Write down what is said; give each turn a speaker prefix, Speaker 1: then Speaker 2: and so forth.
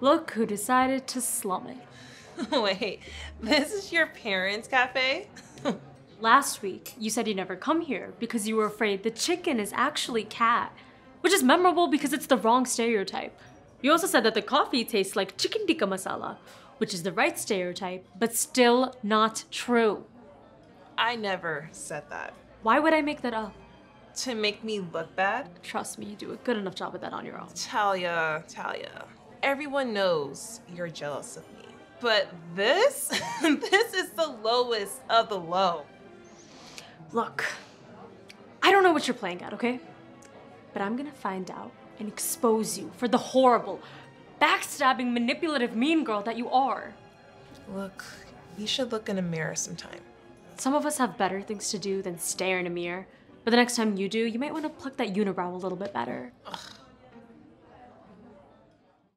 Speaker 1: Look who decided to slum it.
Speaker 2: Wait, this is your parents' cafe?
Speaker 1: Last week, you said you'd never come here because you were afraid the chicken is actually cat, which is memorable because it's the wrong stereotype. You also said that the coffee tastes like chicken tikka masala, which is the right stereotype, but still not true.
Speaker 2: I never said that.
Speaker 1: Why would I make that up?
Speaker 2: To make me look bad?
Speaker 1: Trust me, you do a good enough job with that on your own.
Speaker 2: Talia, Talia, everyone knows you're jealous of me. But this, this is the lowest of the low.
Speaker 1: Look, I don't know what you're playing at, okay? But I'm gonna find out and expose you for the horrible, backstabbing, manipulative, mean girl that you are.
Speaker 2: Look, you should look in a mirror sometime.
Speaker 1: Some of us have better things to do than stare in a mirror. But the next time you do, you might want to pluck that unibrow a little bit better.
Speaker 2: Ugh,